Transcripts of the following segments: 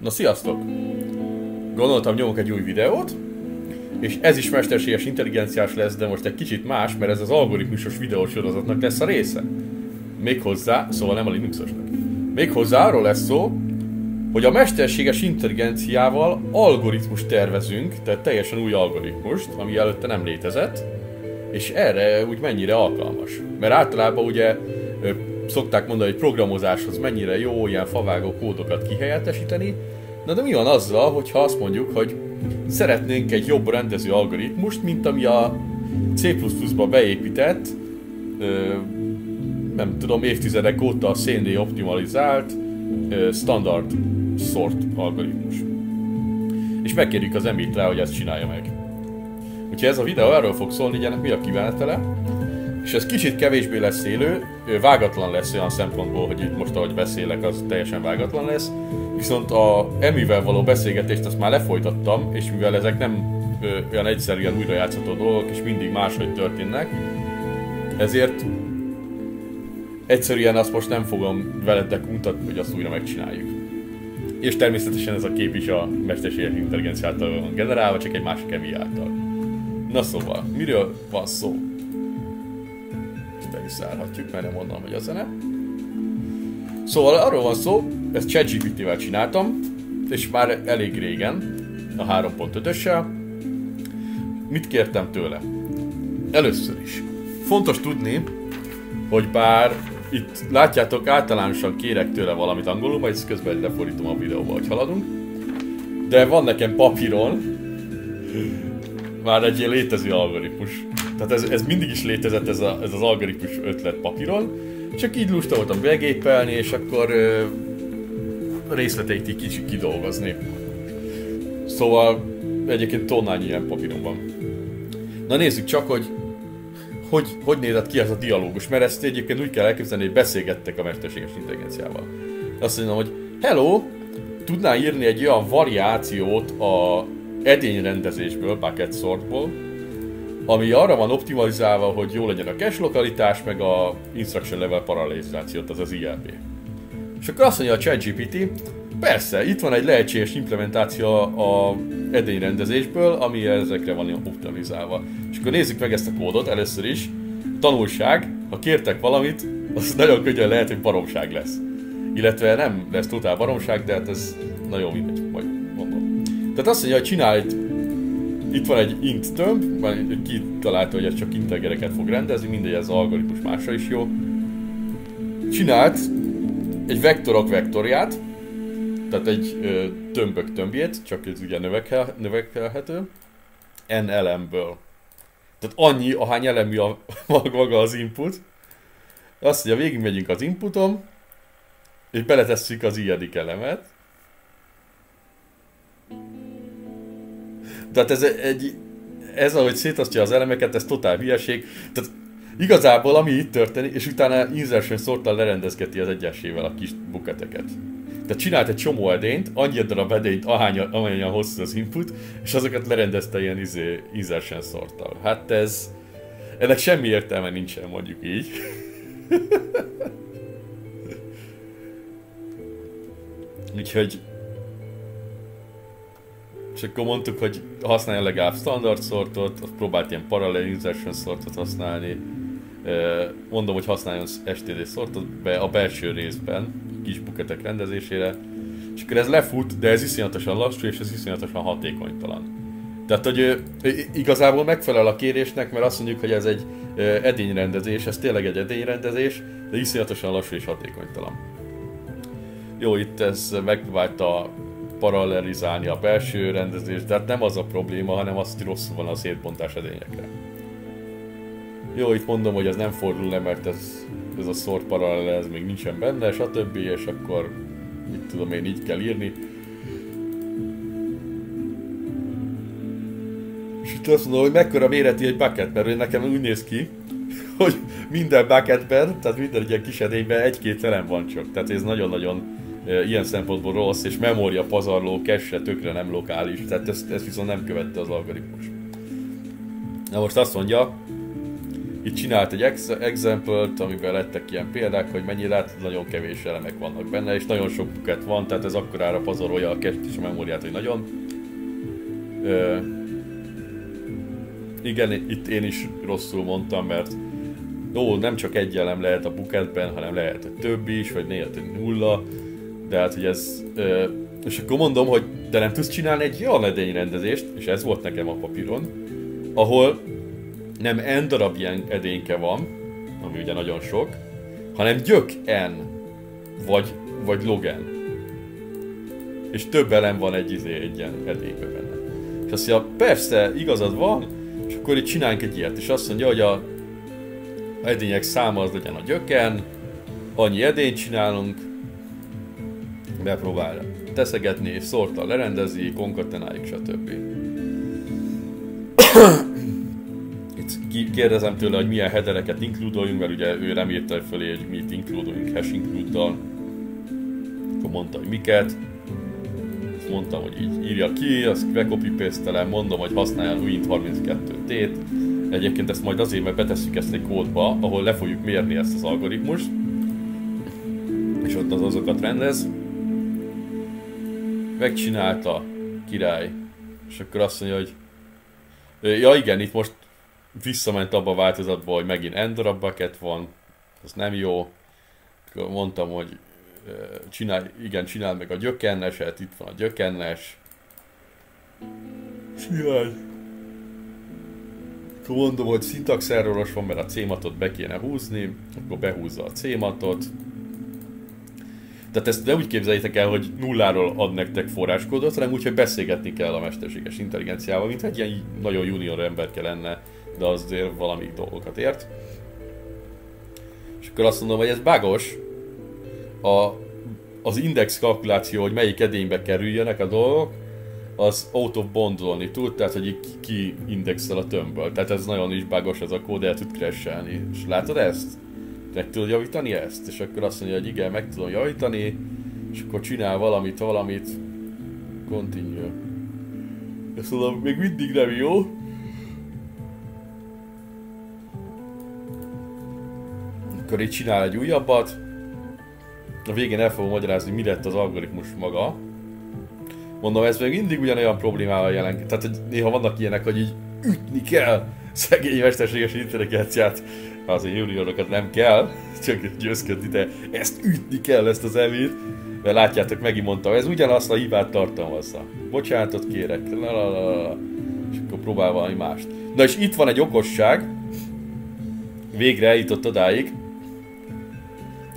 Na sziasztok! Gondoltam nyomok egy új videót, és ez is mesterséges intelligenciás lesz, de most egy kicsit más, mert ez az algoritmusos videósorozatnak lesz a része. Méghozzá, szóval nem a Linuxosnak. Méghozzá arról lesz szó, hogy a mesterséges intelligenciával algoritmus tervezünk, tehát teljesen új algoritmust, ami előtte nem létezett, és erre úgy mennyire alkalmas. Mert általában ugye szokták mondani, hogy programozáshoz mennyire jó ilyen favágó kódokat kihelyettesíteni, na de mi van azzal, hogyha azt mondjuk, hogy szeretnénk egy jobb rendező algoritmust, mint ami a C++-ba beépített, nem tudom, évtizedek óta a CND optimalizált standard sort algoritmus. És megkérjük az emit rá, hogy ezt csinálja meg. Úgyhogy ez a videó arról fog szólni, hogy ennek mi a kimenetele, és ez kicsit kevésbé lesz élő, vágatlan lesz olyan szempontból, hogy itt most ahogy beszélek, az teljesen vágatlan lesz, viszont a Emivel való beszélgetést azt már lefolytattam, és mivel ezek nem olyan egyszerűen újrajátszható dolgok, és mindig máshogy történnek, ezért egyszerűen azt most nem fogom veletek mutatni, hogy azt újra megcsináljuk. És természetesen ez a kép is a mesterséges intelligencia által van generálva, csak egy másik Emi által. Na szóval, miről van szó? Beviszállhatjuk, mert nem onnan megy a zene. Szóval arról van szó, ezt ChatGPT-vel csináltam, és már elég régen, a 3.5-össel. Mit kértem tőle? Először is. Fontos tudni, hogy bár itt látjátok, általánosan kérek tőle valamit angolul, majd közben lefordítom a videóba, hogy haladunk. De van nekem papíron már egy ilyen létező algoritmus. Tehát ez, ez mindig is létezett ez, a, ez az algoritmus ötlet papíron, csak így lusta voltam begépelni, és akkor ö, részleteit így kicsit kidolgozni. Szóval egyébként tonnányi ilyen papíron van. Na nézzük csak, hogy hogy, hogy nézett ki ez a dialógus, mert ezt egyébként úgy kell elképzelni, hogy beszélgettek a mesterséges intelligenciával. Azt mondom, hogy hello, tudnál írni egy olyan variációt a edényrendezésből, bucket sortból, ami arra van optimalizálva, hogy jó legyen a cache lokalitás, meg a instruction level paralelizációt, az az ILB. És akkor azt mondja a ChatGPT, persze, itt van egy lehetséges implementáció a edényrendezésből, ami ezekre van optimalizálva. És akkor nézzük meg ezt a kódot először is. Tanulság, ha kértek valamit, az nagyon könnyen lehet, hogy baromság lesz. Illetve nem lesz totál baromság, de hát ez nagyon mindegy, majd mondom. Tehát azt mondja, hogy csinál egy itt van egy int tömb, ki találta, hogy ez csak integereket fog rendezni, mindegy, az algoritmus másra is jó. Csinált egy vektorok vektorját, tehát egy ö, tömbök tömbjét, csak ez ugye növekel, növekelhető, n elemből. Tehát annyi, ahány elemű a, maga az input. Azt mondja, végig megyünk az inputom, és beletesszük az ilyedik elemet. Tehát ez egy, ez ahogy szétosztja az elemeket, ez totál hülyeség. Tehát igazából ami itt történik, és utána insertion sorttal lerendezgeti az egyesével a kis buketeket. Tehát csinált egy csomó edényt, annyi darab edényt, ahány, amennyian hosszú az input, és azokat lerendezte ilyen izé, insertion sorttal. Hát ez... Ennek semmi értelme nincsen, mondjuk így. Úgyhogy és akkor mondtuk, hogy használja legalább standard sortot, próbált ilyen parallel sortot használni. Mondom, hogy használjon STD sortot be a belső részben, kis buketek rendezésére. És akkor ez lefut, de ez iszonyatosan lassú, és ez iszonyatosan hatékonytalan. Tehát, hogy igazából megfelel a kérésnek, mert azt mondjuk, hogy ez egy edényrendezés, ez tényleg egy edényrendezés, de iszonyatosan lassú és hatékonytalan. Jó, itt ez megpróbálta paralelizálni a belső rendezést, de hát nem az a probléma, hanem az, hogy rosszul van a szétbontás edényekre. Jó, itt mondom, hogy ez nem fordul le, mert ez, ez a sort paralel, ez még nincsen benne, stb. És akkor, mit tudom én, így kell írni. És itt azt mondom, hogy mekkora méretű egy bucket, mert nekem úgy néz ki, hogy minden bucketben, tehát minden ilyen kis edényben egy-két elem van csak. Tehát ez nagyon-nagyon ilyen szempontból rossz, és memória pazarló, cache tökre nem lokális, tehát ezt, ezt viszont nem követte az algoritmus. Na most azt mondja, itt csinált egy ex- example-t, amiben lettek ilyen példák, hogy mennyire hát nagyon kevés elemek vannak benne, és nagyon sok buket van, tehát ez akkorára pazarolja a cache és a memóriát, hogy nagyon. Ö, igen, itt én is rosszul mondtam, mert jó, nem csak egy elem lehet a buketben, hanem lehet hogy több is, vagy néha nulla, de hát, hogy ez... Ö, és akkor mondom, hogy de nem tudsz csinálni egy olyan edényrendezést, és ez volt nekem a papíron, ahol nem n darab ilyen edényke van, ami ugye nagyon sok, hanem gyök n, vagy, vagy log n. És több elem van egy, izé, egy ilyen edénybe benne. És azt mondja, persze, igazad van, és akkor itt csinálunk egy ilyet, és azt mondja, hogy a edények száma az legyen a gyöken, annyi edényt csinálunk, bepróbál teszegetni, szortal lerendezni, konkatenáljuk, stb. Itt kérdezem tőle, hogy milyen headereket inkludoljunk, mert ugye ő nem írta fölé, hogy mit inkludoljunk hash include-dal. Akkor mondta, hogy miket. Azt mondtam, hogy így írja ki, azt becopy paste mondom, hogy használja Wint 32T-t. Egyébként ezt majd azért, mert betesszük ezt egy kódba, ahol le fogjuk mérni ezt az algoritmust. És ott az azokat rendez megcsinálta, király. És akkor azt mondja, hogy ja igen, itt most visszament abba a változatba, hogy megint end bucket van, az nem jó. Mondtam, hogy csinálj, igen, csinál meg a gyökenneset, itt van a gyökennes. Csinálj! Akkor mondom, hogy syntax erroros van, mert a cématot be kéne húzni, akkor behúzza a cématot, tehát ezt nem úgy képzeljétek el, hogy nulláról ad nektek forráskódot, hanem úgy, hogy beszélgetni kell a mesterséges intelligenciával, mint egy ilyen nagyon junior ember kell lenne, de azért valami dolgokat ért. És akkor azt mondom, hogy ez bágos. A, az index kalkuláció, hogy melyik edénybe kerüljenek a dolgok, az out of bondolni tud, tehát hogy ki, indexel a tömbből. Tehát ez nagyon is bágos ez a kód, el tud crashelni. És látod ezt? Meg tudod javítani ezt? És akkor azt mondja, hogy igen, meg tudom javítani, és akkor csinál valamit, valamit, continue. Ezt mondom, még mindig nem jó. Akkor így csinál egy újabbat. A végén el fogom magyarázni, mi lett az algoritmus maga. Mondom, ez még mindig ugyanolyan problémával jelen. Tehát, hogy néha vannak ilyenek, hogy így ütni kell szegény mesterséges intelligenciát azért juniorokat nem kell, csak győzködni, de ezt ütni kell ezt az emét, mert látjátok, megint mondtam, ez ugyanazt a hibát tartalmazza. Bocsánatot kérek, la, la, la. és akkor próbál valami mást. Na és itt van egy okosság, végre eljutott odáig,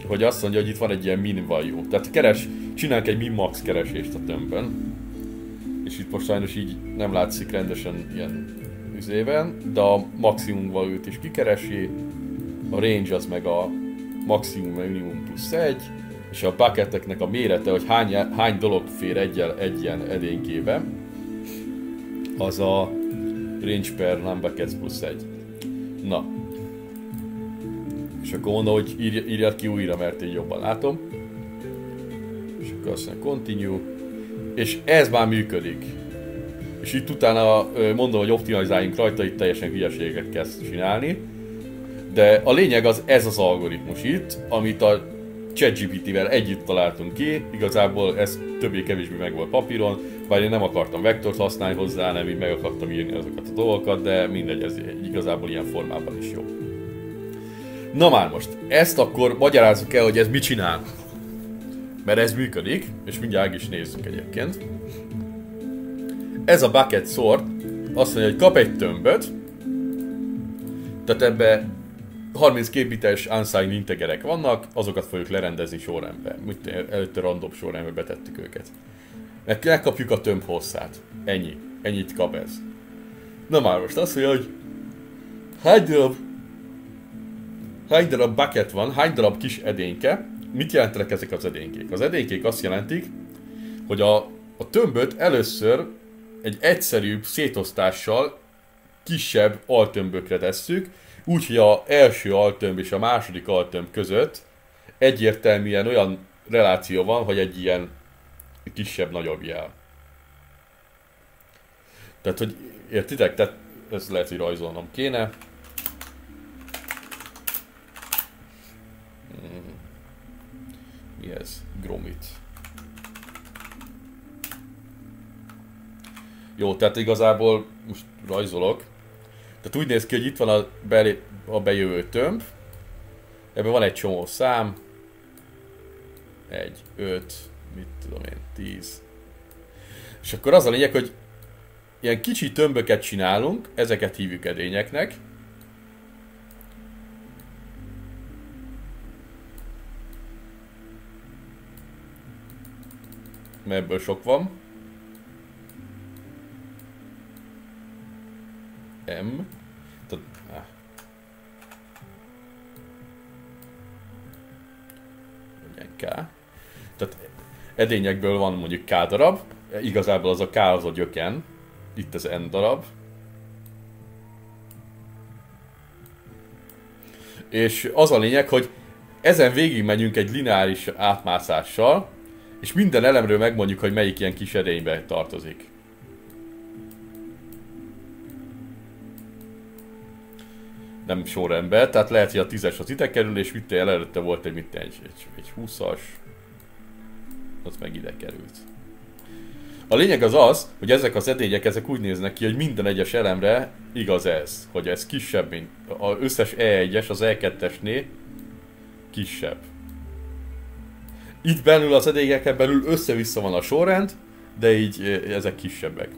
hogy azt mondja, hogy itt van egy ilyen min value. Tehát keres, csinálunk egy min max keresést a tömbben. És itt most sajnos így nem látszik rendesen ilyen üzében, de a maximum value is kikeresi, a range az meg a maximum, minimum plusz egy, és a bucketeknek a mérete, hogy hány, hány dolog fér egyel, egy ilyen edénykébe, az a range per non-buckets plusz egy. Na. És akkor mondom, hogy írja, írja ki újra, mert én jobban látom. És akkor azt mondja, continue. És ez már működik. És itt utána mondom, hogy optimalizáljunk rajta, itt teljesen hülyeségeket kezd csinálni de a lényeg az ez az algoritmus itt, amit a ChatGPT-vel együtt találtunk ki, igazából ez többé-kevésbé meg volt papíron, bár én nem akartam vektort használni hozzá, nem így meg akartam írni azokat a dolgokat, de mindegy, ez igazából ilyen formában is jó. Na már most, ezt akkor magyarázzuk el, hogy ez mit csinál. Mert ez működik, és mindjárt is nézzük egyébként. Ez a bucket sort azt mondja, hogy kap egy tömböt, tehát ebbe 32 bites unsigned integerek vannak, azokat fogjuk lerendezni sorrendben. Előtte random sorrendbe betettük őket. Mert megkapjuk a tömb hosszát. Ennyi. Ennyit kap ez. Na már most azt mondja, hogy hány darab, hány darab bucket van, hány darab kis edényke, mit jelentenek ezek az edénykék? Az edénykék azt jelentik, hogy a, a tömböt először egy egyszerűbb szétosztással kisebb altömbökre tesszük, Úgyhogy a első altömb és a második altömb között egyértelműen olyan reláció van, hogy egy ilyen kisebb-nagyobb jel. Tehát, hogy értitek? Tehát ezt lehet, hogy rajzolnom kéne. Mi ez? Gromit. Jó, tehát igazából most rajzolok. Tehát úgy néz ki, hogy itt van a, belé, a bejövő tömb. Ebben van egy csomó szám. Egy, öt, mit tudom én, tíz. És akkor az a lényeg, hogy ilyen kicsi tömböket csinálunk, ezeket hívjuk edényeknek. Mert ebből sok van. M. Tehát, ah. K. Tehát edényekből van mondjuk K darab, igazából az a K az a gyöken, itt az N darab. És az a lényeg, hogy ezen végig megyünk egy lineáris átmászással, és minden elemről megmondjuk, hogy melyik ilyen kis edénybe tartozik. Nem sorrendben, tehát lehet, hogy a 10-es az ide kerül, és mit előtte volt egy, mit egy, egy, egy 20-as, az meg ide került. A lényeg az az, hogy ezek az edények ezek úgy néznek ki, hogy minden egyes elemre igaz ez, hogy ez kisebb, mint az összes E1-es, az E2-esnél kisebb. Itt belül az edényeken belül össze-vissza van a sorrend, de így e, ezek kisebbek.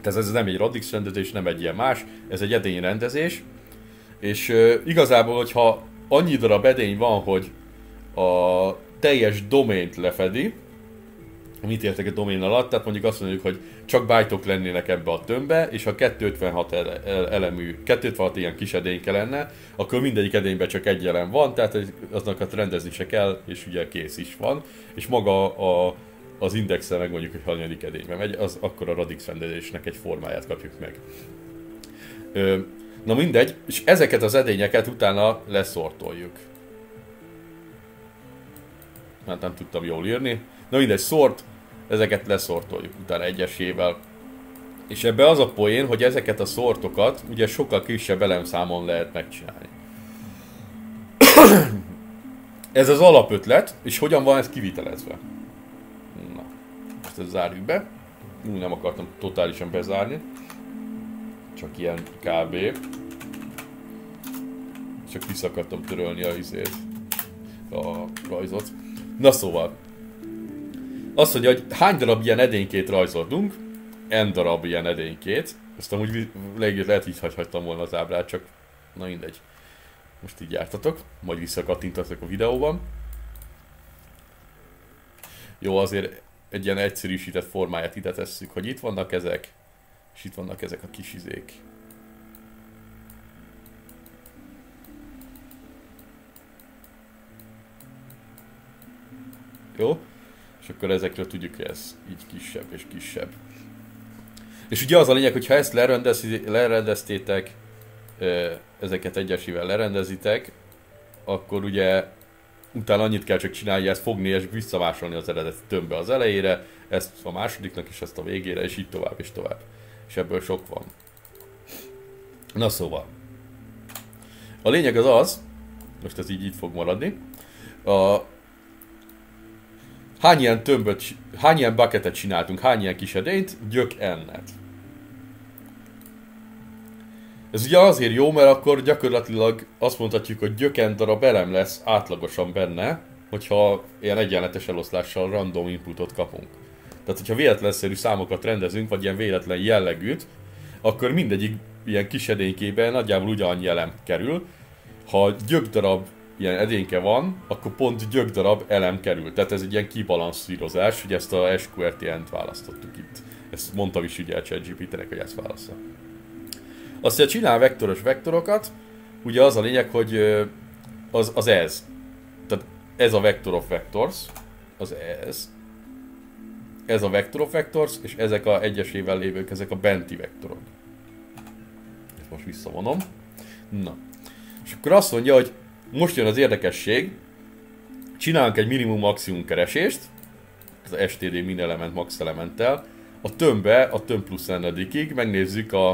Tehát ez nem egy radix rendezés, nem egy ilyen más, ez egy edény rendezés. És uh, igazából, hogyha annyi darab edény van, hogy a teljes domént lefedi, mit értek a domain alatt, tehát mondjuk azt mondjuk, hogy csak bájtok lennének ebbe a tömbbe, és ha 256 elemű, 256 ilyen kis edényke lenne, akkor mindegyik edényben csak egy elem van, tehát aznak rendezni se kell, és ugye kész is van, és maga a, az indexel meg mondjuk, hogy hanyadik edénybe megy, az akkor a radix rendezésnek egy formáját kapjuk meg. Ö, na mindegy, és ezeket az edényeket utána leszortoljuk. Hát nem tudtam jól írni. Na mindegy, szort, ezeket leszortoljuk utána egyesével. És ebbe az a poén, hogy ezeket a szortokat ugye sokkal kisebb elemszámon lehet megcsinálni. ez az alapötlet, és hogyan van ez kivitelezve? Na, ezt zárjuk be. Nem akartam totálisan bezárni. Csak ilyen kb. Csak vissza akartam törölni a izét, a rajzot. Na szóval, mondja, hogy hány darab ilyen edénykét rajzoltunk, n darab ilyen edénykét, ezt amúgy lehet így hagyhattam volna az ábrát, csak na mindegy. Most így jártatok, majd visszakattintatok a videóban. Jó, azért egy ilyen egyszerűsített formáját ide tesszük, hogy itt vannak ezek, és itt vannak ezek a kis izék. Jó? és akkor ezekről tudjuk, hogy ez így kisebb és kisebb. És ugye az a lényeg, hogy ha ezt lerendeztétek, ezeket egyesével lerendezitek, akkor ugye utána annyit kell csak csinálni, ezt fogni és visszavásolni az eredet tömbbe az elejére, ezt a másodiknak is, ezt a végére, és így tovább és tovább. És ebből sok van. Na szóval. A lényeg az az, most ez így így fog maradni, a, Hány ilyen tömböt, hány ilyen bucketet csináltunk, hány ilyen kis edényt, gyök ennet. Ez ugye azért jó, mert akkor gyakorlatilag azt mondhatjuk, hogy gyöken darab elem lesz átlagosan benne, hogyha ilyen egyenletes eloszlással random inputot kapunk. Tehát, hogyha véletlenszerű számokat rendezünk, vagy ilyen véletlen jellegűt, akkor mindegyik ilyen kis edénykében nagyjából ugyanannyi elem kerül. Ha gyök darab ilyen edényke van, akkor pont gyökdarab elem kerül. Tehát ez egy ilyen kibalanszírozás, hogy ezt a SQRT-t választottuk itt. Ezt mondtam is ugye a ChatGPT-nek, hogy ezt válassza. Azt, hogy csinál vektoros vektorokat, ugye az a lényeg, hogy az, az ez. Tehát ez a vector of vectors, az ez. Ez a vector of vectors, és ezek a egyesével lévők, ezek a benti vektorok. Ezt most visszavonom. Na. És akkor azt mondja, hogy most jön az érdekesség, csinálunk egy minimum-maximum keresést, az STD min element max elementtel, a tömbbe, a tömb plusz n megnézzük a,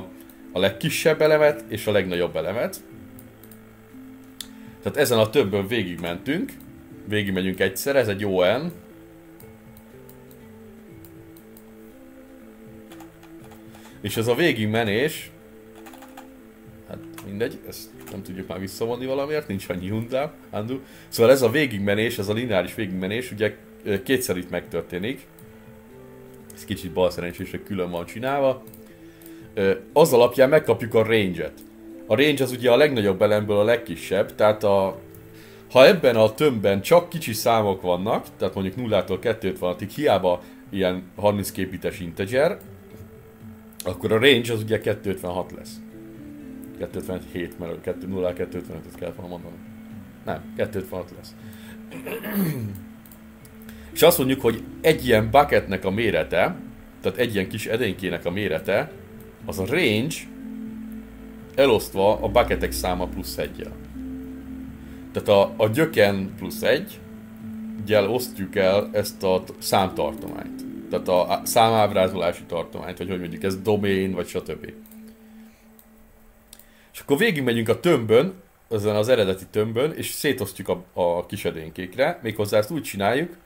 a legkisebb elemet és a legnagyobb elemet. Tehát ezen a tömbön végigmentünk, végigmegyünk egyszer, ez egy ON. És ez a végigmenés, hát mindegy, ezt nem tudjuk már visszavonni valamiért, nincs annyi hundá, handu. Szóval ez a végigmenés, ez a lineáris végigmenés, ugye kétszer itt megtörténik. Ez kicsit balszerencsésre külön van csinálva. Az alapján megkapjuk a range-et. A range az ugye a legnagyobb elemből a legkisebb, tehát a, ha ebben a tömbben csak kicsi számok vannak, tehát mondjuk 0-tól 256-ig hiába ilyen 30 képítes integer, akkor a range az ugye 256 lesz. 257, mert 2 0 255-et kell volna mondani. Nem, 256 lesz. És azt mondjuk, hogy egy ilyen bucketnek a mérete, tehát egy ilyen kis edénykének a mérete, az a range elosztva a bucketek száma plusz egyel. Tehát a, a gyöken plusz egy, gyel osztjuk el ezt a számtartományt. Tehát a számábrázolási tartományt, vagy hogy mondjuk ez domain, vagy stb. És akkor végigmegyünk a tömbön, ezen az eredeti tömbön, és szétosztjuk a, a kis edénykékre, méghozzá ezt úgy csináljuk,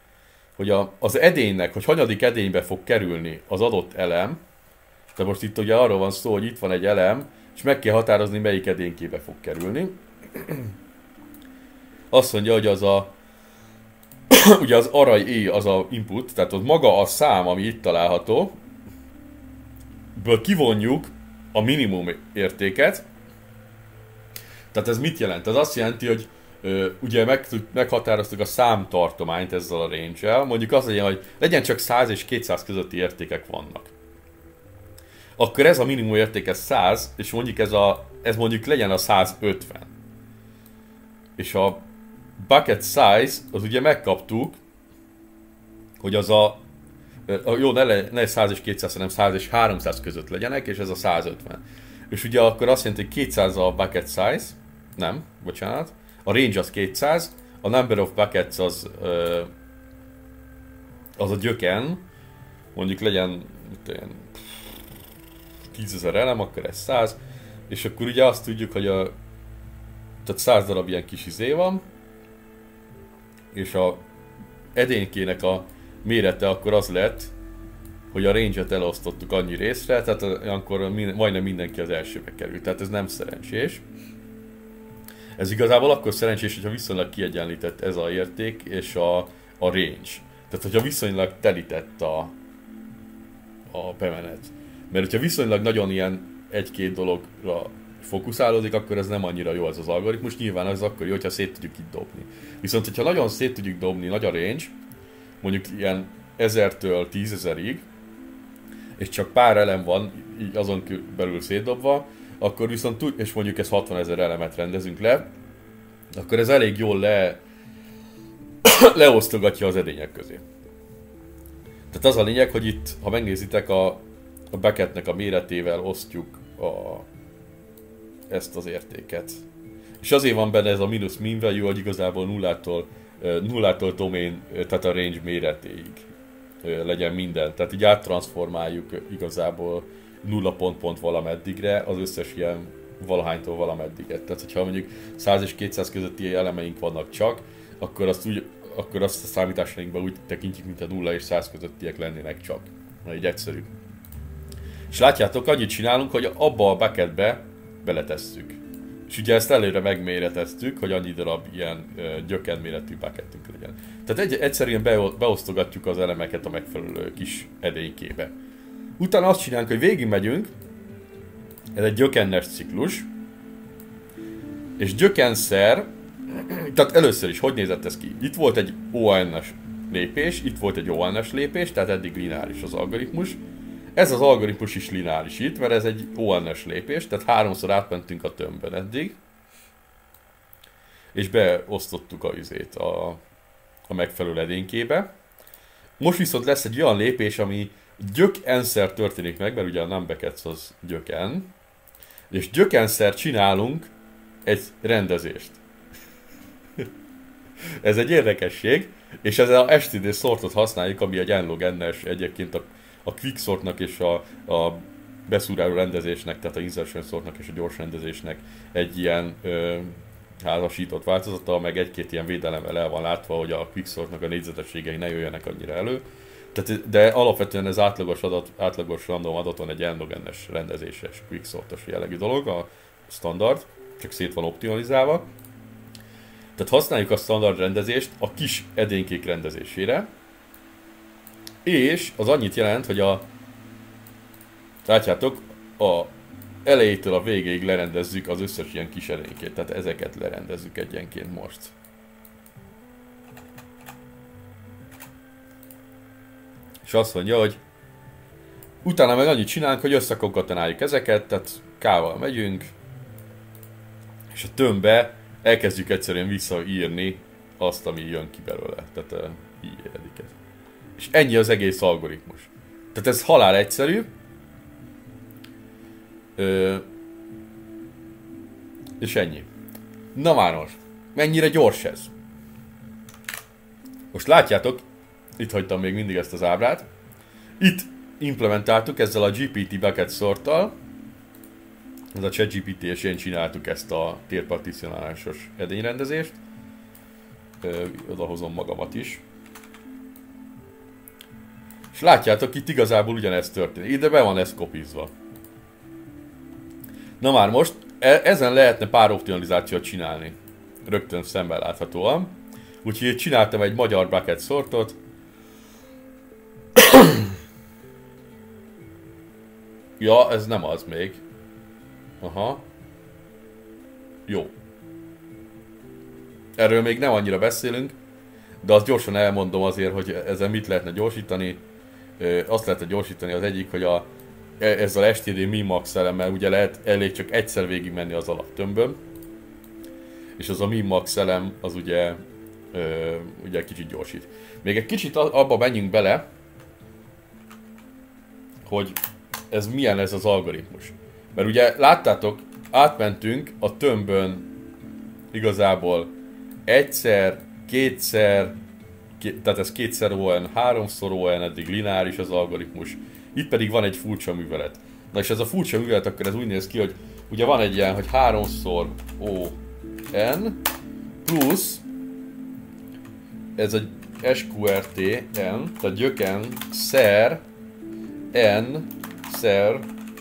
hogy a, az edénynek, hogy hanyadik edénybe fog kerülni az adott elem, de most itt ugye arról van szó, hogy itt van egy elem, és meg kell határozni, melyik edénykébe fog kerülni. Azt mondja, hogy az a ugye az array i az a input, tehát az maga a szám, ami itt található, ből kivonjuk a minimum értéket. Tehát ez mit jelent? Ez azt jelenti, hogy ö, ugye meg, meghatároztuk a számtartományt ezzel a range-el, mondjuk az legyen, hogy legyen csak 100 és 200 közötti értékek vannak. Akkor ez a minimum értéke 100, és mondjuk ez, a, ez mondjuk legyen a 150. És a bucket size, az ugye megkaptuk, hogy az a, jó, ne, le, ne 100 és 200, hanem 100 és 300 között legyenek, és ez a 150. És ugye akkor azt jelenti, hogy 200 a bucket size, nem, bocsánat, a range az 200, a number of buckets az, az a gyöken, mondjuk legyen ilyen 10 elem, akkor ez 100, és akkor ugye azt tudjuk, hogy a tehát 100 darab ilyen kis izé van, és a edénykének a mérete akkor az lett, hogy a range-et elosztottuk annyi részre, tehát akkor majdnem mindenki az elsőbe került, tehát ez nem szerencsés. Ez igazából akkor szerencsés, hogyha viszonylag kiegyenlített ez a érték és a, a range. Tehát, hogyha viszonylag telített a, a bemenet. Mert hogyha viszonylag nagyon ilyen egy-két dologra fókuszálódik, akkor ez nem annyira jó az az algoritmus. Nyilván az akkor jó, hogyha szét tudjuk itt dobni. Viszont, hogyha nagyon szét tudjuk dobni, nagy a range, mondjuk ilyen 1000-től 10.000-ig, és csak pár elem van így azon belül szétdobva, akkor viszont tud, és mondjuk ez 60 ezer elemet rendezünk le, akkor ez elég jól le, leosztogatja az edények közé. Tehát az a lényeg, hogy itt, ha megnézitek, a, a bucketnek a méretével osztjuk a, ezt az értéket. És azért van benne ez a minus mean value, hogy igazából nullától, nullától domain, tehát a range méretéig legyen minden. Tehát így áttransformáljuk igazából nulla pont pont valameddigre az összes ilyen valahánytól valameddiget. Tehát, hogyha mondjuk 100 és 200 közötti elemeink vannak csak, akkor azt, úgy, akkor azt a számításainkban úgy tekintjük, mint a 0 és 100 közöttiek lennének csak. Na, így egyszerű. És látjátok, annyit csinálunk, hogy abba a bucketbe beletesszük. És ugye ezt előre megméreteztük, hogy annyi darab ilyen gyökenméretű bucketünk legyen. Tehát egy, egyszerűen beosztogatjuk az elemeket a megfelelő kis edénykébe. Utána azt csinálunk, hogy végigmegyünk, ez egy gyökennes ciklus, és gyökenszer, tehát először is, hogy nézett ez ki? Itt volt egy ON-es lépés, itt volt egy ON-es lépés, tehát eddig lineáris az algoritmus. Ez az algoritmus is lineáris itt, mert ez egy ON-es lépés, tehát háromszor átmentünk a tömbben eddig. És beosztottuk a izét a, a megfelelő edénykébe. Most viszont lesz egy olyan lépés, ami gyökenszer történik meg, mert ugye a numbekets az gyöken, és gyökenszer csinálunk egy rendezést. ez egy érdekesség, és ezzel a STD sortot használjuk, ami egy nlog es egyébként a, a quicksortnak és a, a beszúráló rendezésnek, tehát a insertion sortnak és a gyors rendezésnek egy ilyen ö, házasított változata, meg egy-két ilyen védelemmel el van látva, hogy a quicksortnak a négyzetességei ne jöjjenek annyira elő. Tehát, de alapvetően ez átlagos, adat, átlagos random adaton egy endogenes rendezéses quicksortos jellegű dolog, a standard, csak szét van optimalizálva. Tehát használjuk a standard rendezést a kis edénykék rendezésére, és az annyit jelent, hogy a látjátok, a elejétől a végéig lerendezzük az összes ilyen kis edénykét, tehát ezeket lerendezzük egyenként most. És azt mondja, hogy utána meg annyit csinálunk, hogy összekonkatonáljuk ezeket, tehát K-val megyünk, és a tömbbe elkezdjük egyszerűen visszaírni azt, ami jön ki belőle. Tehát uh, így éredik ez. És ennyi az egész algoritmus. Tehát ez halál egyszerű. Ö, és ennyi. Na már most, mennyire gyors ez? Most látjátok, itt hagytam még mindig ezt az ábrát. Itt implementáltuk ezzel a GPT bucket sorttal, ez a ChatGPT és én csináltuk ezt a térparticionálásos edényrendezést. Odahozom magamat is. És látjátok, itt igazából ugyanezt történik. Ide be van ez kopizva. Na már most, e- ezen lehetne pár optimalizációt csinálni. Rögtön szemben láthatóan. Úgyhogy csináltam egy magyar bucket sortot. Ja, ez nem az még. Aha. Jó. Erről még nem annyira beszélünk, de azt gyorsan elmondom azért, hogy ezen mit lehetne gyorsítani. Azt lehetne gyorsítani az egyik, hogy a, e, ezzel STD Mimax elemmel ugye lehet elég csak egyszer végig menni az alaptömbön. És az a Mimax elem az ugye, ö, ugye kicsit gyorsít. Még egy kicsit abba menjünk bele, hogy ez milyen ez az algoritmus. Mert ugye láttátok, átmentünk a tömbön igazából egyszer, kétszer, ké, tehát ez kétszer ON, háromszor ON, eddig lineáris az algoritmus. Itt pedig van egy furcsa művelet. Na és ez a furcsa művelet akkor ez úgy néz ki, hogy ugye van egy ilyen, hogy háromszor ON plusz ez egy SQRT N, tehát gyöken szer N szer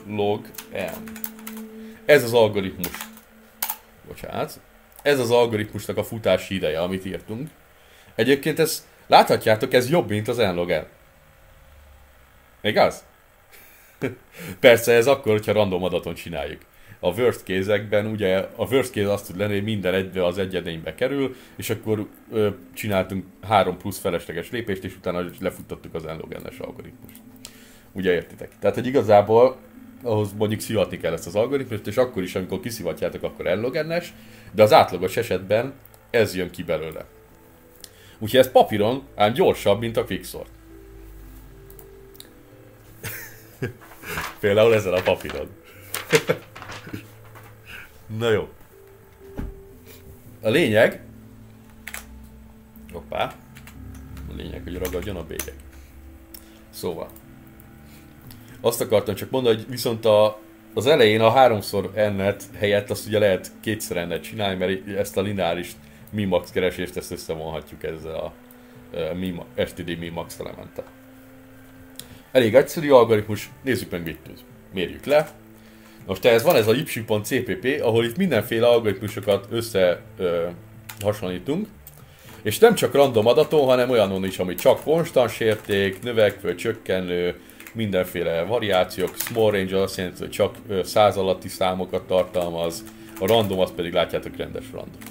log n. Ez az algoritmus. Bocsánat. Ez az algoritmusnak a futási ideje, amit írtunk. Egyébként ez, láthatjátok, ez jobb, mint az n log n. Igaz? Persze ez akkor, hogyha random adaton csináljuk. A worst case-ekben ugye a worst case azt tud lenni, hogy minden egybe az egyedénybe kerül, és akkor ö, csináltunk három plusz felesleges lépést, és utána lefuttattuk az n log n-es algoritmust. Ugye értitek? Tehát, hogy igazából ahhoz mondjuk szivatni kell ezt az algoritmust, és akkor is, amikor kiszivatjátok, akkor ellogennes, de az átlagos esetben ez jön ki belőle. Úgyhogy ez papíron ám gyorsabb, mint a quicksort. Például ezen a papíron. Na jó. A lényeg... Hoppá. A lényeg, hogy ragadjon a bélyeg. Szóval, azt akartam csak mondani, hogy viszont a, az elején a háromszor ennet helyett azt ugye lehet kétszer ennet csinálni, mert ezt a lineáris mimax keresést ezt összevonhatjuk ezzel a, a mima, std mimax elemente. Elég egyszerű algoritmus, nézzük meg mit tud. Mérjük le. Most ez van ez a y.cpp, ahol itt mindenféle algoritmusokat össze ö, hasonlítunk, és nem csak random adaton, hanem olyanon is, ami csak konstans érték, növekvő, csökkenő, mindenféle variációk, small range azt jelenti, hogy csak száz alatti számokat tartalmaz, a random az pedig látjátok rendes random.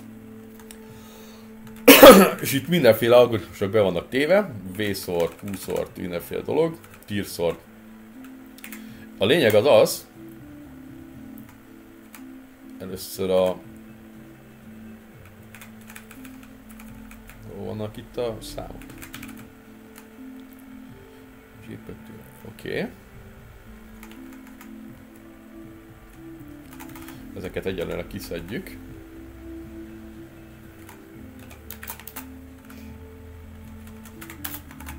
és itt mindenféle algoritmusok be vannak téve, V-szort, Q-szort, mindenféle dolog, tier A lényeg az az, először a vannak itt a számok? Gépet Oké. Okay. Ezeket egyelőre kiszedjük.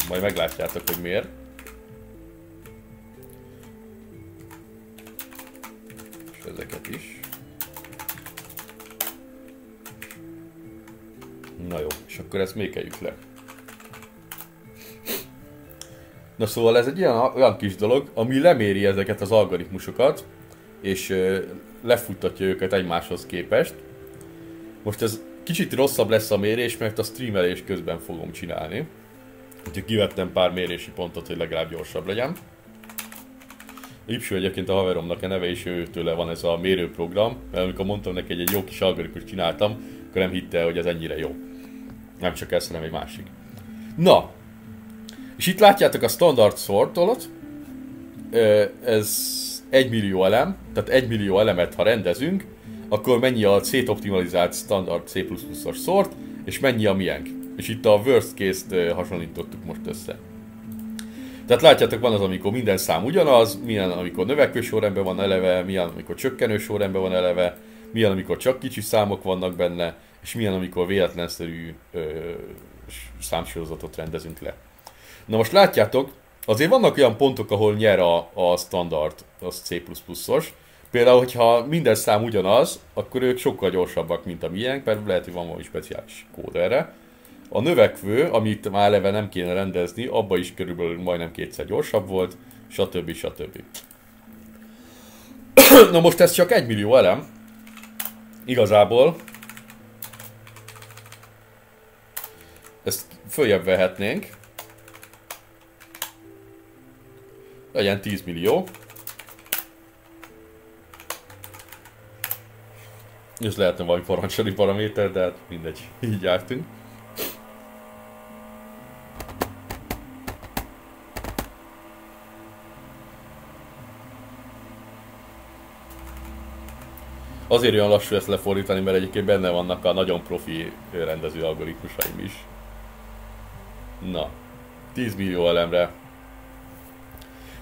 Majd meglátjátok, hogy miért. És ezeket is. Na jó, és akkor ezt mékeljük le. Na szóval ez egy ilyen, olyan kis dolog, ami leméri ezeket az algoritmusokat, és ö, lefuttatja őket egymáshoz képest. Most ez kicsit rosszabb lesz a mérés, mert a streamelés közben fogom csinálni. Úgyhogy kivettem pár mérési pontot, hogy legalább gyorsabb legyen. Ipső egyébként a haveromnak a neve, és őtőle van ez a mérőprogram, mert amikor mondtam neki, hogy egy jó kis algoritmus csináltam, akkor nem hitte, hogy ez ennyire jó. Nem csak ez, hanem egy másik. Na, és itt látjátok a standard sortolat, ez 1 millió elem, tehát 1 millió elemet ha rendezünk, akkor mennyi a szétoptimalizált standard C++-os sort, és mennyi a miénk. És itt a worst case-t hasonlítottuk most össze. Tehát látjátok, van az, amikor minden szám ugyanaz, milyen, amikor növekvő sorrendben van eleve, milyen, amikor csökkenő sorrendben van eleve, milyen, amikor csak kicsi számok vannak benne, és milyen, amikor véletlenszerű ö, számsorozatot rendezünk le. Na most látjátok, azért vannak olyan pontok, ahol nyer a, a standard, az C++-os. Például, hogyha minden szám ugyanaz, akkor ők sokkal gyorsabbak, mint a miénk, mert lehet, hogy van valami speciális kód erre. A növekvő, amit már eleve nem kéne rendezni, abba is körülbelül majdnem kétszer gyorsabb volt, stb. stb. Na most ez csak egy millió elem. Igazából ezt följebb vehetnénk. Legyen 10 millió. Ez lehetne valami parancsoli paraméter, de hát mindegy, így jártunk. Azért olyan lassú ezt lefordítani, mert egyébként benne vannak a nagyon profi rendező algoritmusaim is. Na, 10 millió elemre.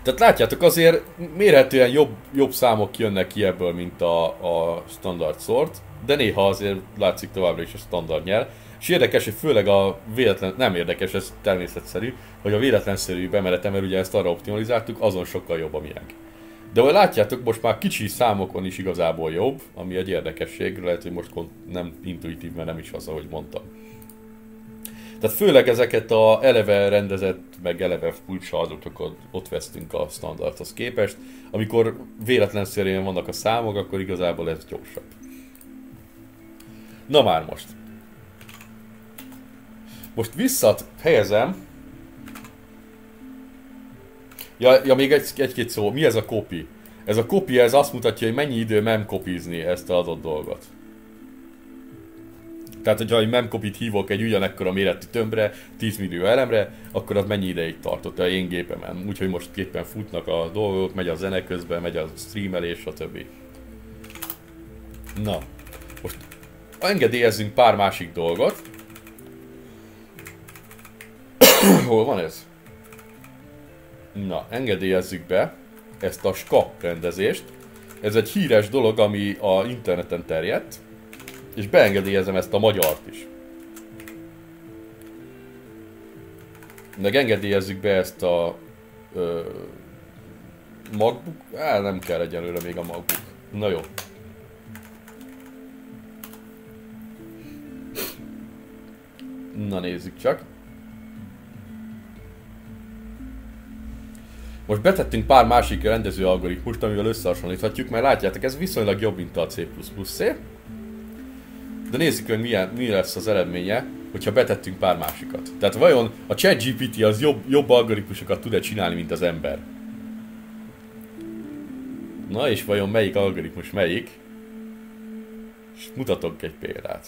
Tehát látjátok, azért mérhetően jobb, jobb számok jönnek ki ebből, mint a, a standard sort, de néha azért látszik továbbra is a standard nyer. És érdekes, hogy főleg a véletlen, nem érdekes, ez természetszerű, hogy a véletlenszerű bemenetem, mert ugye ezt arra optimalizáltuk, azon sokkal jobb a miénk. De ahogy látjátok, most már kicsi számokon is igazából jobb, ami egy érdekesség, lehet, hogy most nem intuitív, mert nem is az, ahogy mondtam. Tehát főleg ezeket a eleve rendezett, meg eleve furcsa adatokat ott vesztünk a standardhoz képest. Amikor véletlenszerűen vannak a számok, akkor igazából ez gyorsabb. Na már most. Most visszat helyezem Ja, ja még egy, egy-két szó, mi ez a copy? Ez a copy, ez azt mutatja, hogy mennyi idő mem kopizni ezt az adott dolgot. Tehát, hogyha egy memcopy-t hívok egy ugyanekkora méretű tömbre, 10 millió elemre, akkor az mennyi ideig tartott a én gépemen. Úgyhogy most képen futnak a dolgok, megy a zene közben, megy a streamelés, stb. Na, most engedélyezzünk pár másik dolgot. Hol van ez? Na, engedélyezzük be ezt a SKA rendezést. Ez egy híres dolog, ami a interneten terjedt, és beengedélyezem ezt a magyart is. Meg engedélyezzük be ezt a ö, MacBook. Á, nem kell egyelőre még a MacBook. Na jó. Na nézzük csak. Most betettünk pár másik rendező algoritmust, amivel összehasonlíthatjuk, mert látjátok, ez viszonylag jobb, mint a C++-C. De nézzük hogy milyen, mi lesz az eredménye, hogyha betettünk pár másikat. Tehát vajon a ChatGPT az jobb, jobb algoritmusokat tud-e csinálni, mint az ember? Na és vajon melyik algoritmus melyik? És mutatok egy példát.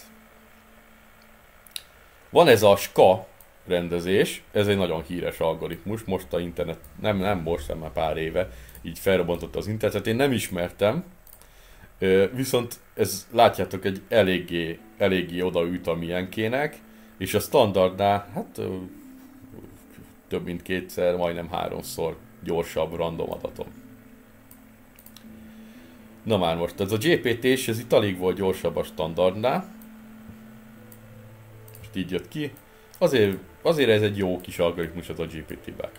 Van ez a SKA rendezés. Ez egy nagyon híres algoritmus, most a internet, nem, nem most, már pár éve, így felrobbantotta az internetet. Én nem ismertem, viszont ez látjátok egy eléggé, eléggé odaüt a milyenkének, és a standardnál, hát több mint kétszer, majdnem háromszor gyorsabb random adatom. Na már most, ez a GPT és ez itt alig volt gyorsabb a standardnál. Most így jött ki. Azért Azért ez egy jó kis algoritmus az a GPT-back.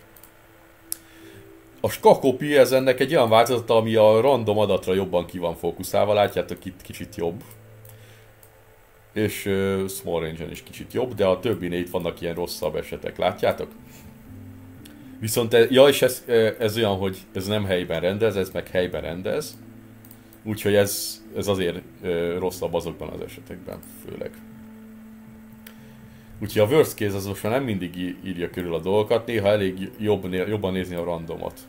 A skakopi ez ennek egy olyan változata, ami a random adatra jobban ki van fókuszálva, látjátok itt kicsit jobb. és uh, small range is kicsit jobb, de a többi itt vannak ilyen rosszabb esetek, látjátok? Viszont, e, ja, és ez, ez olyan, hogy ez nem helyben rendez, ez meg helyben rendez, úgyhogy ez, ez azért uh, rosszabb azokban az esetekben, főleg. Úgyhogy a worst case az most már nem mindig írja körül a dolgokat, néha elég jobb, jobban nézni a randomot.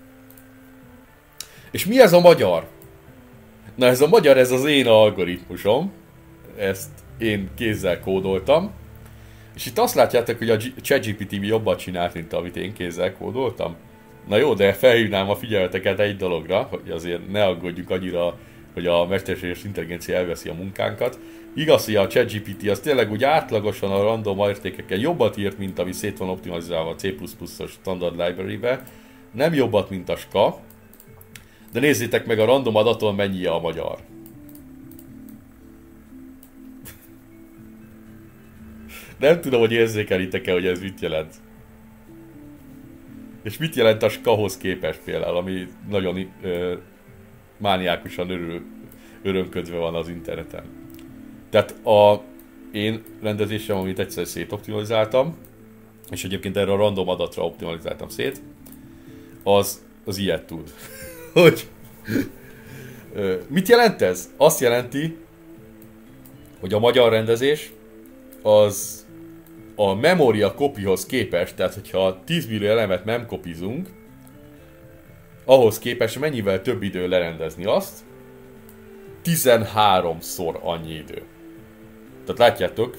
És mi ez a magyar? Na ez a magyar, ez az én algoritmusom. Ezt én kézzel kódoltam. És itt azt látjátok, hogy a ChatGPT jobban csinált, mint amit én kézzel kódoltam. Na jó, de felhívnám a figyelmeteket egy dologra, hogy azért ne aggódjunk annyira, hogy a mesterséges intelligencia elveszi a munkánkat. Igaz, hogy a ChatGPT az tényleg úgy átlagosan a random értékekkel jobbat írt, mint ami szét van optimalizálva a C++-os standard library-be. Nem jobbat, mint a SKA, de nézzétek meg a random adaton mennyi a magyar. Nem tudom, hogy érzékelitek-e, hogy ez mit jelent. És mit jelent a skahoz képest például, ami nagyon ö, mániákusan örül, örömködve van az interneten. Tehát a én rendezésem, amit egyszer szétoptimalizáltam, és egyébként erre a random adatra optimalizáltam szét, az, az ilyet tud. hogy mit jelent ez? Azt jelenti, hogy a magyar rendezés az a memória kopihoz képest, tehát hogyha 10 millió elemet nem kopizunk, ahhoz képest mennyivel több idő lerendezni azt, 13-szor annyi idő. Tehát látjátok,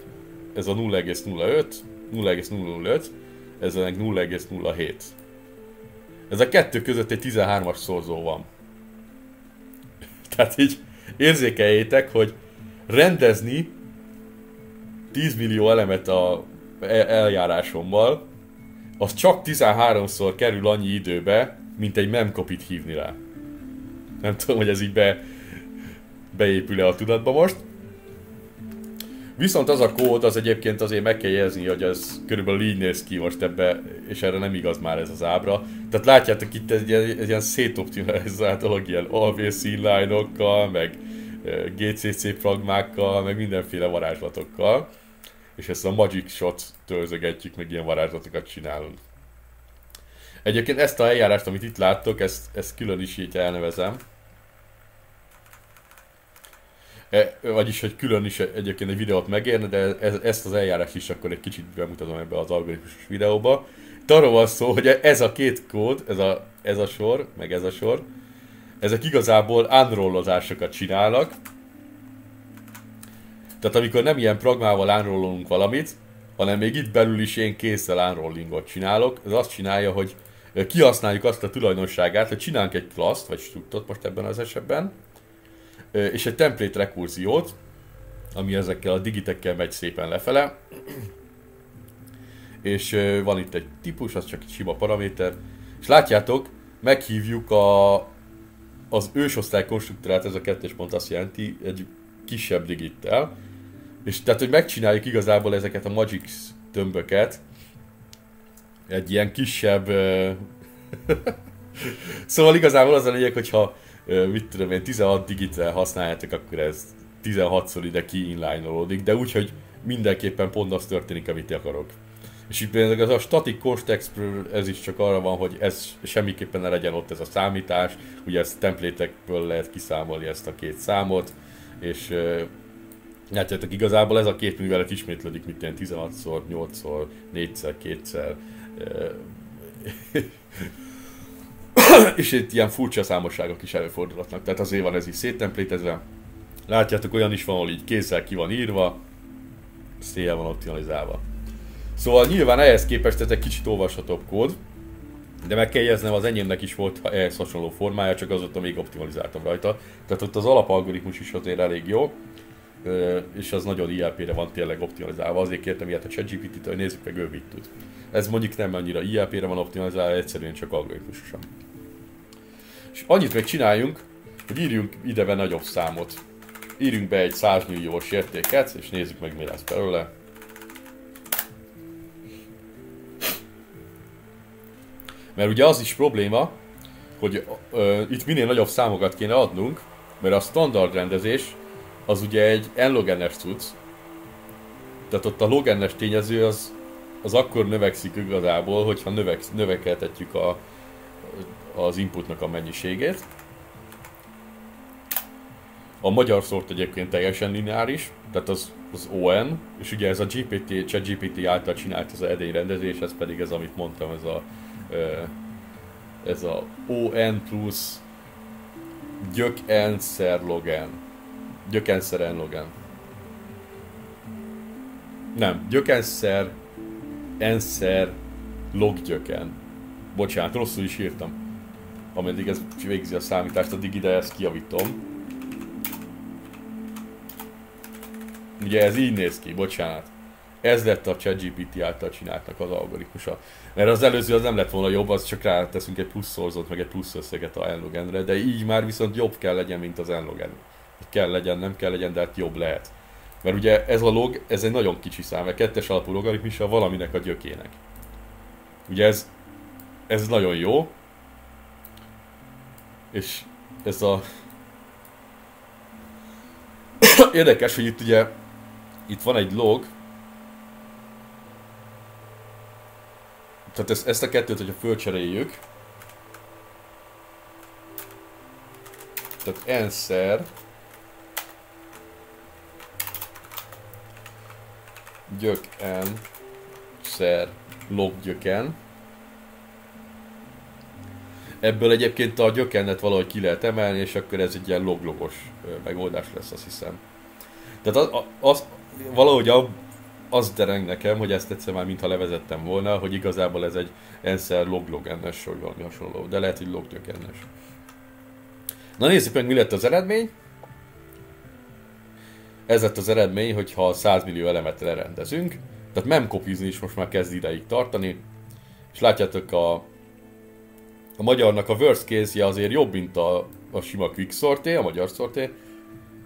ez a 0,05, 0,005, ez a 0,07. Ez a kettő között egy 13-as szorzó van. Tehát így érzékeljétek, hogy rendezni 10 millió elemet a eljárásommal, az csak 13-szor kerül annyi időbe, mint egy memcopy hívni rá. Nem tudom, hogy ez így be, beépül-e a tudatba most. Viszont az a kód, az egyébként azért meg kell jelzni, hogy ez körülbelül így néz ki most ebbe, és erre nem igaz már ez az ábra. Tehát látjátok itt egy, egy, egy ilyen szétoptimalizált dolog, ilyen always inline meg GCC pragmákkal, meg mindenféle varázslatokkal. És ezt a Magic Shot tölzögetjük, meg ilyen varázslatokat csinálunk. Egyébként ezt a eljárást, amit itt láttok, ezt, ezt külön is így elnevezem. E, vagyis, hogy külön is egyébként egy videót megérne, de ez, ezt az eljárást is akkor egy kicsit bemutatom ebbe az algoritmusos videóba. Itt arról van szó, hogy ez a két kód, ez a, ez a sor, meg ez a sor, ezek igazából unrollozásokat csinálnak. Tehát amikor nem ilyen pragmával unrollolunk valamit, hanem még itt belül is én kézzel unrollingot csinálok, ez azt csinálja, hogy kihasználjuk azt a tulajdonságát, hogy csinálunk egy klaszt, vagy struktot most ebben az esetben, és egy template rekurziót, ami ezekkel a digitekkel megy szépen lefele. És van itt egy típus, az csak egy sima paraméter. És látjátok, meghívjuk a, az ősosztály konstruktúrát, ez a kettes pont azt jelenti, egy kisebb digittel. És tehát, hogy megcsináljuk igazából ezeket a Magix tömböket, egy ilyen kisebb... szóval igazából az a lényeg, hogyha mit tudom én, 16 digit használjátok, akkor ez 16-szor ide ki de úgy, hogy mindenképpen pont az történik, amit akarok. És itt például ez a static context ez is csak arra van, hogy ez semmiképpen ne legyen ott ez a számítás, ugye ezt templatekből lehet kiszámolni ezt a két számot, és látjátok, igazából ez a két művelet ismétlődik, mint ilyen 16-szor, 8-szor, 4-szer, 2-szer. És itt ilyen furcsa számosságok is előfordulhatnak, tehát azért van ez is széttemplétezve. Látjátok, olyan is van, ahol így kézzel ki van írva, széjjel van optimalizálva. Szóval nyilván ehhez képest ez egy kicsit olvashatóbb kód, de meg kell jegyeznem, az enyémnek is volt ehhez hasonló formája, csak azóta még optimalizáltam rajta. Tehát ott az alapalgoritmus is azért elég jó, és az nagyon ILP-re van tényleg optimalizálva. Azért kértem ilyet a ChatGPT-t, hogy nézzük meg ő mit tud. Ez mondjuk nem annyira ILP-re van optimalizálva, egyszerűen csak algoritmusosan. És annyit még csináljunk, hogy írjunk ide be nagyobb számot. Írjunk be egy 100 milliós értéket, és nézzük meg mi lesz belőle. Mert ugye az is probléma, hogy ö, itt minél nagyobb számokat kéne adnunk, mert a standard rendezés az ugye egy n-log-ns cucc, Tehát ott a logennes tényező az, az akkor növekszik igazából, hogyha növek, növekeltetjük a, az inputnak a mennyiségét. A magyar szórt egyébként teljesen lineáris, tehát az, az ON, és ugye ez a GPT, ChatGPT által csinált az edényrendezés, ez pedig ez, amit mondtam, ez a, ez a ON plusz gyök enszer logen. Gyök enszer logen. Nem, gyökenszer, enszer, loggyöken. Bocsánat, rosszul is írtam. Ameddig ez végzi a számítást, addig ide ezt kiavítom. Ugye ez így néz ki, bocsánat. Ez lett a ChatGPT által csináltnak az algoritmusa. Mert az előző az nem lett volna jobb, az csak ráteszünk egy plusz szorzót, meg egy plusz összeget a nlogenre, de így már viszont jobb kell legyen, mint az nlogen. Kell legyen, nem kell legyen, de hát jobb lehet. Mert ugye ez a log, ez egy nagyon kicsi szám, egy kettes alapú logaritmusa valaminek a gyökének. Ugye ez, ez nagyon jó, és ez a... Érdekes, hogy itt ugye itt van egy log, tehát ezt, ezt a kettőt, hogyha fölcseréljük, tehát enszer gyök en szer log gyöken. Ebből egyébként a gyökennet valahogy ki lehet emelni, és akkor ez egy ilyen loglogos megoldás lesz, azt hiszem. Tehát az, az, valahogy a, az dereng nekem, hogy ezt egyszer már mintha levezettem volna, hogy igazából ez egy enszer log-log ennes, vagy valami hasonló, de lehet, hogy log ennes. Na nézzük meg, mi lett az eredmény. Ez lett az eredmény, hogyha 100 millió elemet lerendezünk. Tehát memcopizni is most már kezd ideig tartani. És látjátok a, a magyarnak a worst case azért jobb, mint a, a sima quick sorté, a magyar sorté,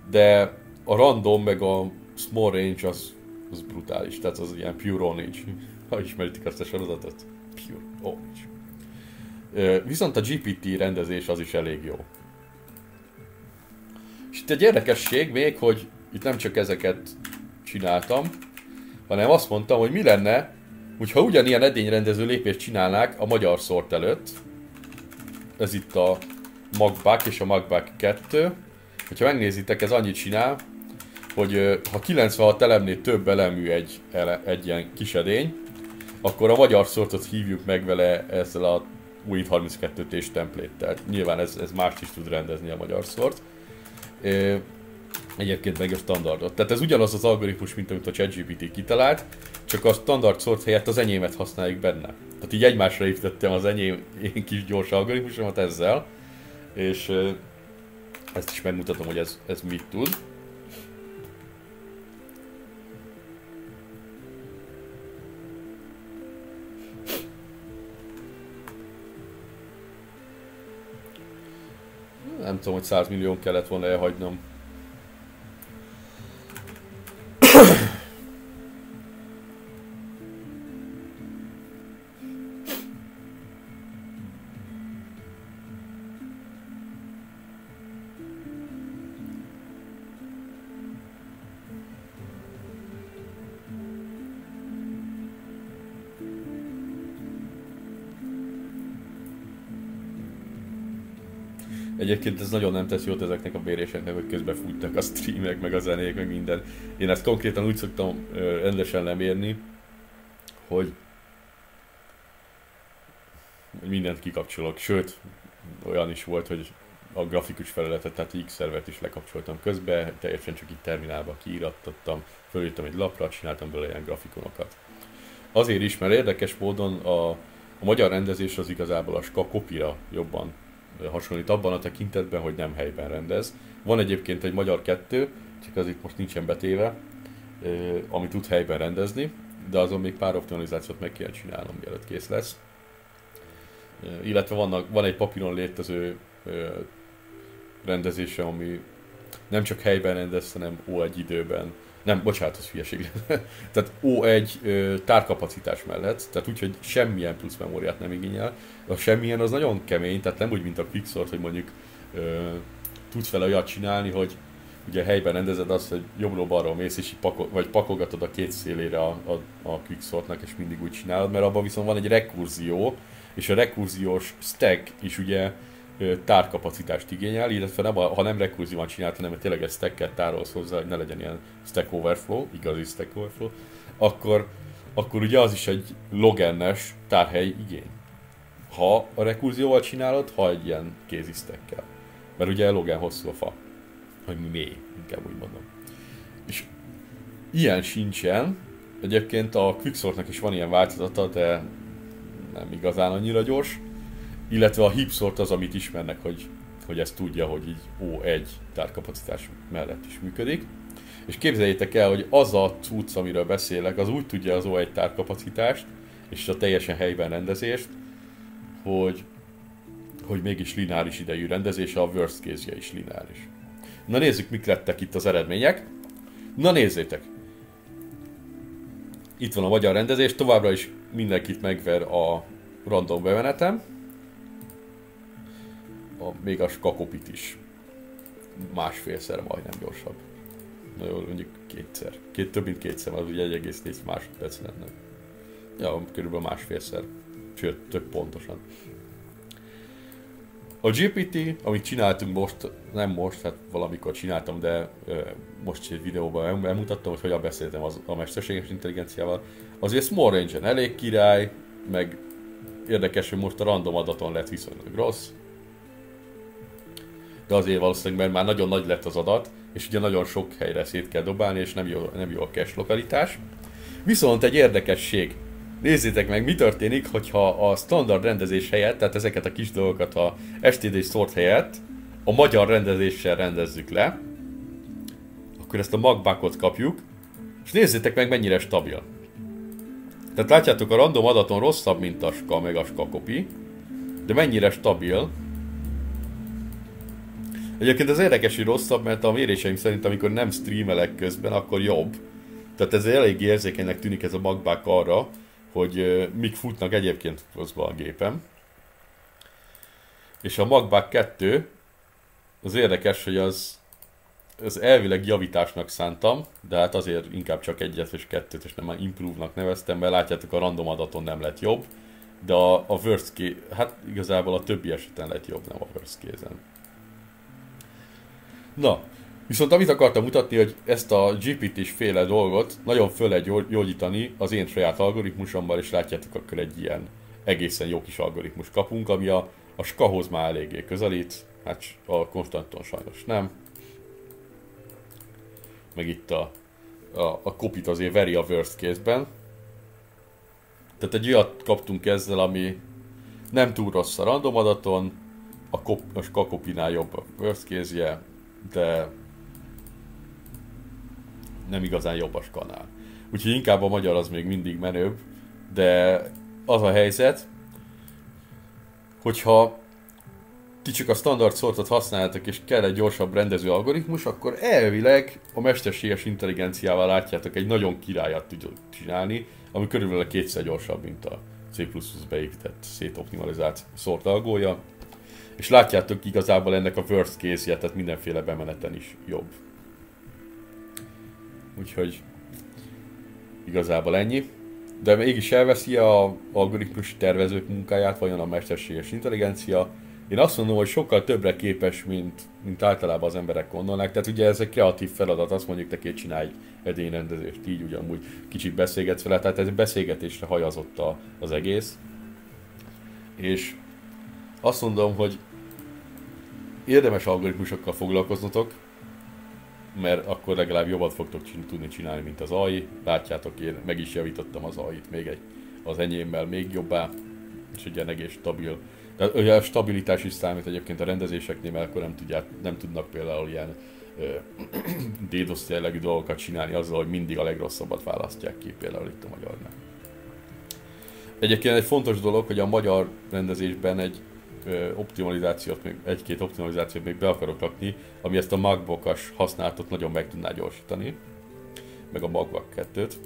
de a random meg a small range az, az brutális, tehát az ilyen pure orange. Ha ismeritek azt a sorozatot? Pure orange. Viszont a GPT rendezés az is elég jó. És itt egy érdekesség még, hogy itt nem csak ezeket csináltam, hanem azt mondtam, hogy mi lenne, hogyha ugyanilyen edényrendező lépést csinálnák a magyar szort előtt. Ez itt a Magback és a Magback 2. Hogyha megnézitek, ez annyit csinál, hogy ha 96 elemnél több elemű egy, ele, egy ilyen kis edény, akkor a magyar szortot hívjuk meg vele ezzel a Win32-t templéttel. Nyilván ez, ez mást is tud rendezni a magyar szort. Egyébként meg a standardot. Tehát ez ugyanaz az algoritmus, mint amit a ChatGPT kitalált, csak a standard szort helyett az enyémet használjuk benne. Tehát így egymásra építettem az enyém én kis gyors algoritmusomat ezzel, és ezt is megmutatom, hogy ez, ez mit tud. nem tudom, hogy 100 millió kellett volna elhagynom. Egyébként ez nagyon nem tesz jót ezeknek a béréseknek, hogy közben futnak a streamek, meg a zenék, meg minden. Én ezt konkrétan úgy szoktam rendesen lemérni, hogy mindent kikapcsolok. Sőt, olyan is volt, hogy a grafikus felületet, tehát X szervert is lekapcsoltam közbe, teljesen csak itt terminálba kiírattattam, fölírtam egy lapra, csináltam belőle ilyen grafikonokat. Azért is, mert érdekes módon a, a magyar rendezés az igazából a ska kopira jobban hasonlít abban a tekintetben, hogy nem helyben rendez. Van egyébként egy magyar kettő, csak az itt most nincsen betéve, ami tud helyben rendezni, de azon még pár optimalizációt meg kell csinálnom, mielőtt kész lesz. Illetve vannak, van egy papíron létező rendezése, ami nem csak helyben rendez, hanem O1 időben. Nem, bocsánat, az hülyeség. tehát O1 tárkapacitás mellett, tehát úgy, hogy semmilyen plusz memóriát nem igényel, a semmilyen az nagyon kemény, tehát nem úgy, mint a Quicksort, hogy mondjuk ö, tudsz vele olyat csinálni, hogy ugye helyben rendezed azt, hogy jobbról-balról mész, és pako- vagy pakogatod a két szélére a, a, a quicksortnak, és mindig úgy csinálod, mert abban viszont van egy rekurzió, és a rekurziós stack is ugye tárkapacitást igényel, illetve nem, ha nem rekurzívan csinált, hanem tényleg egy stacket tárolsz hozzá, hogy ne legyen ilyen stack overflow, igazi stack overflow, akkor, akkor ugye az is egy logennes tárhely igény. Ha a rekurzióval csinálod, ha egy ilyen kézi stackkel. Mert ugye logen hosszú a fa. Vagy mély, inkább úgy mondom. És ilyen sincsen. Egyébként a Quicksortnak is van ilyen változata, de nem igazán annyira gyors illetve a hipsort az, amit ismernek, hogy, hogy ezt tudja, hogy így O1 tárkapacitás mellett is működik. És képzeljétek el, hogy az a cucc, amiről beszélek, az úgy tudja az O1 tárkapacitást, és a teljesen helyben rendezést, hogy, hogy mégis lineáris idejű rendezés, a worst case is lineáris. Na nézzük, mik lettek itt az eredmények. Na nézzétek! Itt van a magyar rendezés, továbbra is mindenkit megver a random bemenetem a, még a skakopit is másfélszer majdnem gyorsabb. Na jó, mondjuk kétszer. Két, több mint kétszer, az ugye 1,4 másodperc lenne. Ja, körülbelül másfélszer. Sőt, több pontosan. A GPT, amit csináltunk most, nem most, hát valamikor csináltam, de ö, most egy videóban elmutattam, hogy hogyan beszéltem az, a mesterséges intelligenciával. Azért small range elég király, meg érdekes, hogy most a random adaton lett viszonylag rossz, de azért valószínűleg, mert már nagyon nagy lett az adat, és ugye nagyon sok helyre szét kell dobálni, és nem jó, nem jó a cache lokalitás. Viszont egy érdekesség, nézzétek meg, mi történik, hogyha a standard rendezés helyett, tehát ezeket a kis dolgokat a STD sort helyett a magyar rendezéssel rendezzük le, akkor ezt a magbákot kapjuk, és nézzétek meg, mennyire stabil. Tehát látjátok, a random adaton rosszabb, mint a ska, meg a ska copy, de mennyire stabil, Egyébként ez érdekes, hogy rosszabb, mert a méréseim szerint, amikor nem streamelek közben, akkor jobb. Tehát ez elég érzékenynek tűnik ez a magbák arra, hogy mik futnak egyébként közben a gépem. És a magbák 2, az érdekes, hogy az, az elvileg javításnak szántam, de hát azért inkább csak egyet és kettőt, és nem már improve-nak neveztem, mert látjátok a random adaton nem lett jobb, de a, a worst case, hát igazából a többi esetben lett jobb, nem a worst case-en. Na, viszont amit akartam mutatni, hogy ezt a GPT-s féle dolgot nagyon föl lehet gyógyítani az én saját algoritmusommal, és látjátok, akkor egy ilyen egészen jó kis algoritmus kapunk, ami a, a skahoz már eléggé közelít, hát a konstanton sajnos nem. Meg itt a, a, a kopit azért veri a worst case-ben. Tehát egy olyat kaptunk ezzel, ami nem túl rossz a random adaton, a, kop, a skakopinál jobb a worst case-je, de nem igazán jobbas kanál. Úgyhogy inkább a magyar az még mindig menőbb, de az a helyzet, hogyha ti csak a standard sortot használjátok és kell egy gyorsabb rendező algoritmus, akkor elvileg a mesterséges intelligenciával látjátok egy nagyon királyat tudjuk csinálni, ami körülbelül kétszer gyorsabb, mint a C++ beépített szétoptimalizált szort algója és látjátok igazából ennek a worst case tehát mindenféle bemeneten is jobb. Úgyhogy igazából ennyi. De mégis elveszi a algoritmus tervezők munkáját, vajon a mesterséges intelligencia. Én azt mondom, hogy sokkal többre képes, mint, mint általában az emberek gondolnák. Tehát ugye ez egy kreatív feladat, azt mondjuk neki, hogy csinálj edényrendezést, így ugyanúgy kicsit beszélgetsz vele, tehát ez beszélgetésre hajazott a, az egész. És azt mondom, hogy érdemes algoritmusokkal foglalkoznotok, mert akkor legalább jobbat fogtok tudni csinálni, mint az AI. Látjátok, én meg is javítottam az AI-t még egy, az enyémmel még jobbá, és ugye egész stabil. De ugye a stabilitás is számít egyébként a rendezéseknél, mert akkor nem, tudják, nem tudnak például ilyen DDoS jellegű dolgokat csinálni azzal, hogy mindig a legrosszabbat választják ki, például itt a magyarnál. Egyébként egy fontos dolog, hogy a magyar rendezésben egy optimalizációt, még egy-két optimalizációt még be akarok rakni, ami ezt a magbokas használatot nagyon meg tudná gyorsítani, meg a magbak kettőt.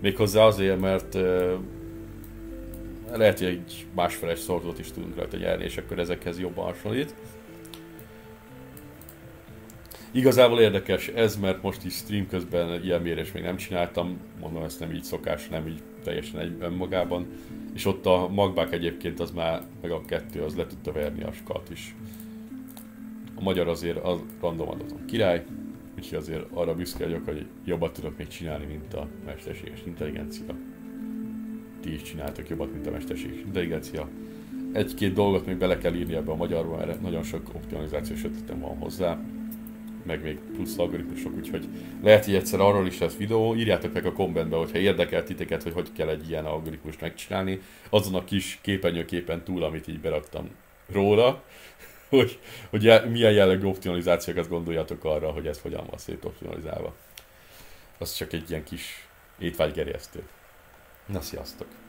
Méghozzá azért, mert lehet, hogy egy másfeles szortot is tudunk rajta nyerni, és akkor ezekhez jobban hasonlít. Igazából érdekes ez, mert most is stream közben ilyen mérés még nem csináltam, mondom ezt nem így szokás, nem így teljesen egy önmagában, és ott a magbák egyébként az már, meg a kettő, az le tudta verni a skalt is. A magyar azért a random adaton király, úgyhogy azért arra büszke vagyok, hogy jobbat tudok még csinálni, mint a mesterséges intelligencia. Ti is csináltok jobbat, mint a mesterséges intelligencia. Egy-két dolgot még bele kell írni ebbe a magyarba, mert nagyon sok optimalizációs ötletem van hozzá meg még plusz algoritmusok, úgyhogy lehet, hogy egyszer arról is lesz videó, írjátok meg a kommentbe, hogyha érdekel titeket, hogy hogy kell egy ilyen algoritmust megcsinálni, azon a kis képernyőképen túl, amit így beraktam róla, hogy, hogy milyen jellegű optimalizációkat gondoljatok arra, hogy ez hogyan van szét optimalizálva. Az csak egy ilyen kis étvágygerjesztő. Na, sziasztok!